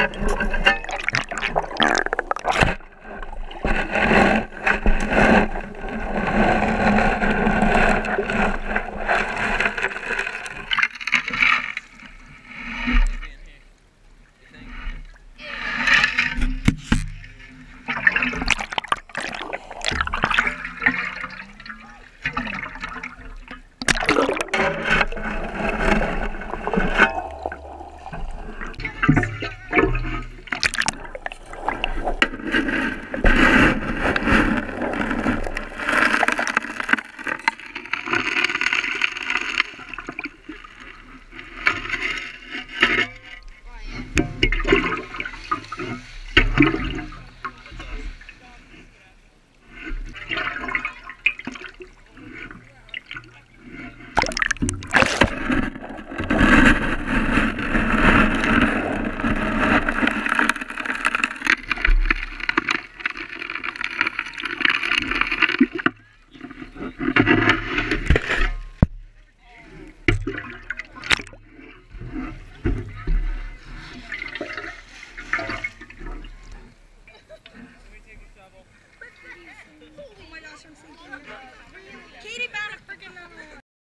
Yeah. Oh my gosh, I'm sinking.